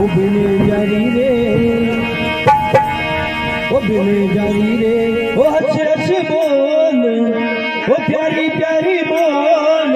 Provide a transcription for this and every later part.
ओ बिने जारी रे। ओ बिने जारी रे। ओ हच हच बोल, ओ प्यारी प्यारी बोल,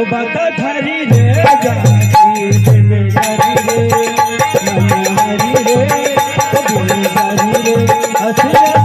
ओ बाता थारी रे जारी बिने जारी रे नम हरी रे, ओ बिने जारी रे। हच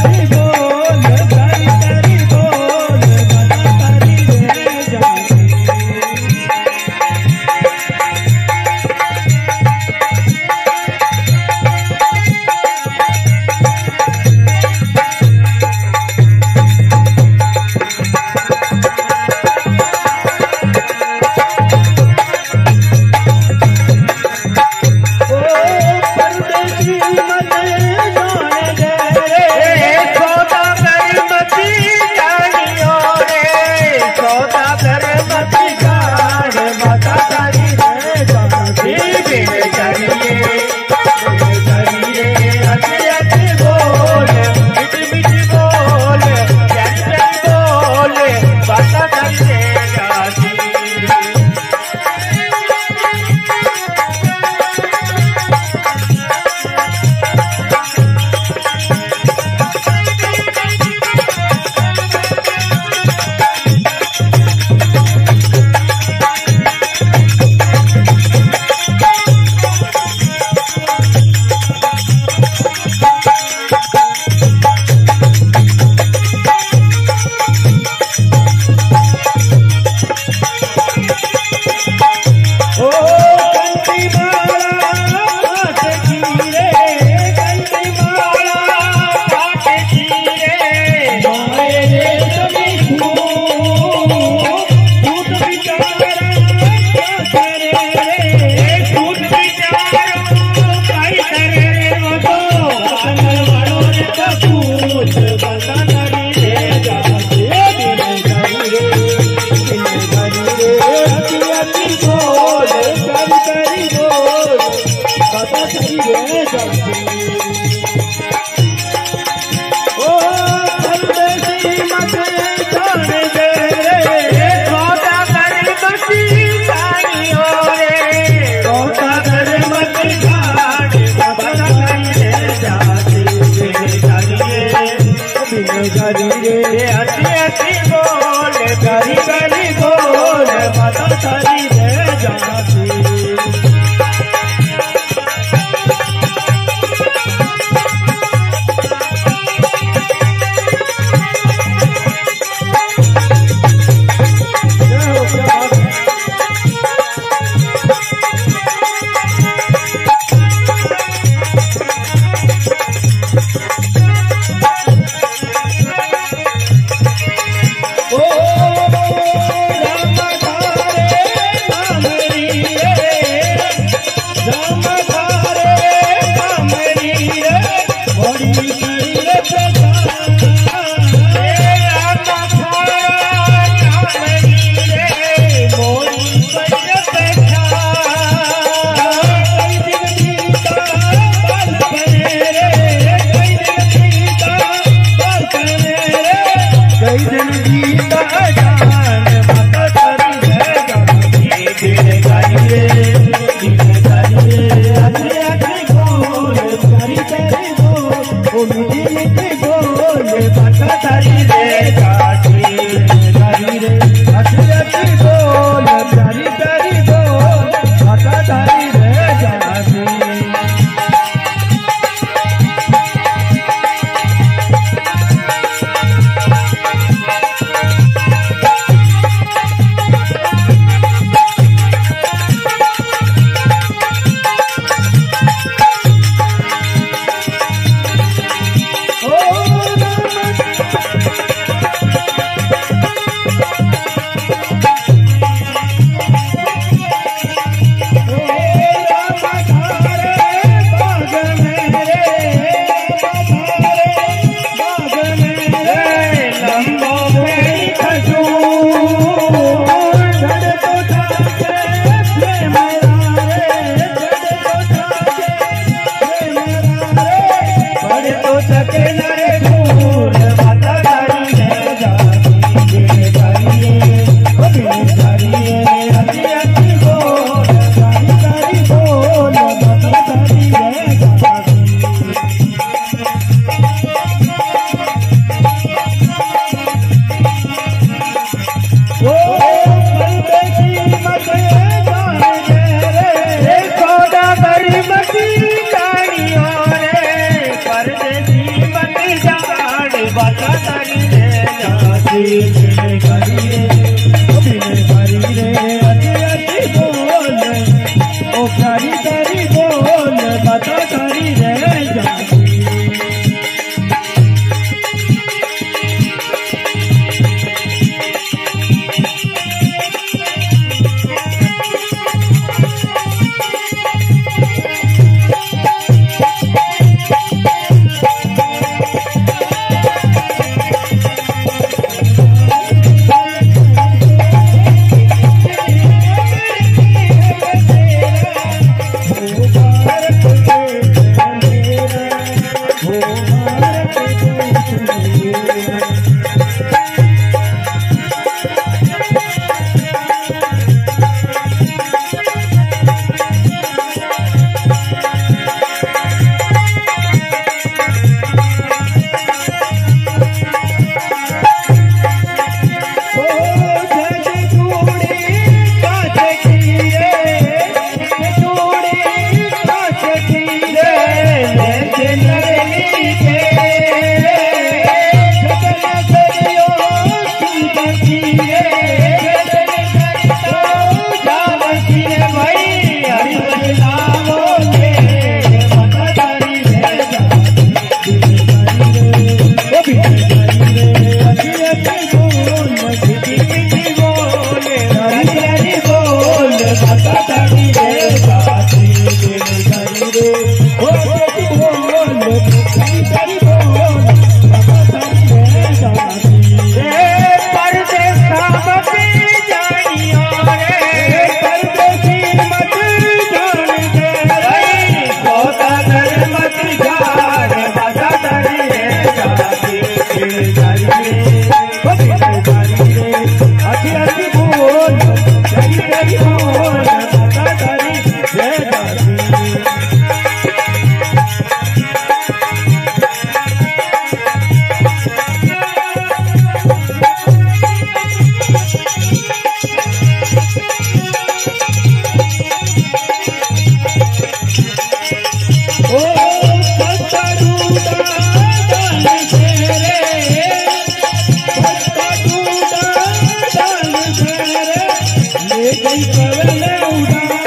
ए परदेसी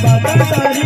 बता तारी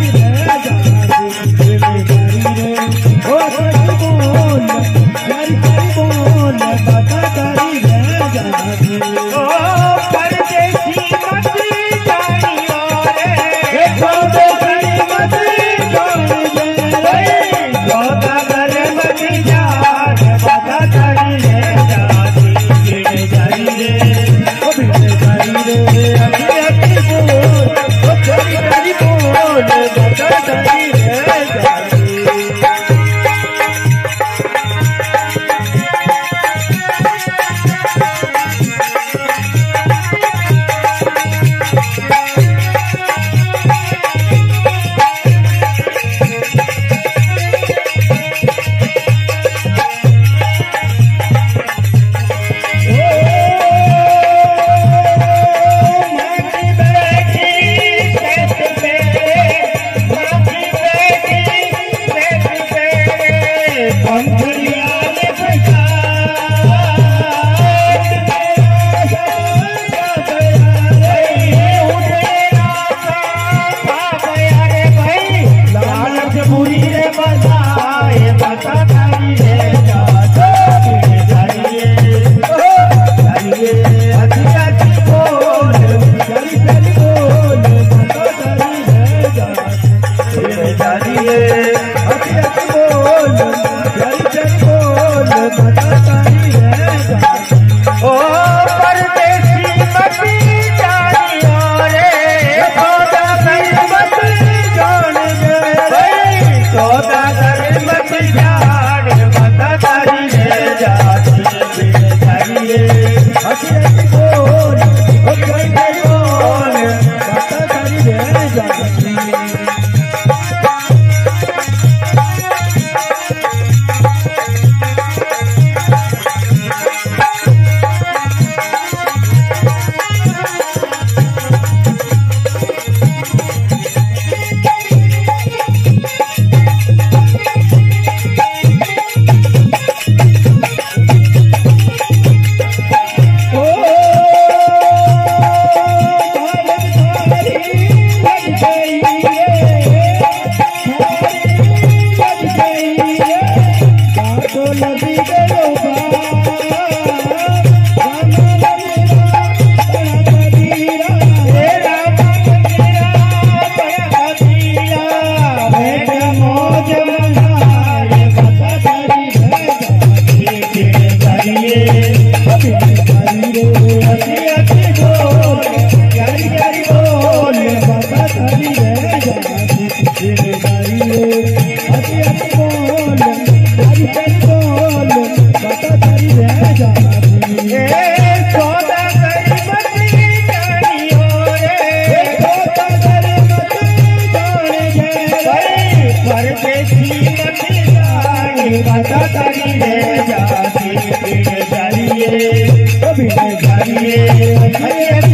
कभी नहीं जाइए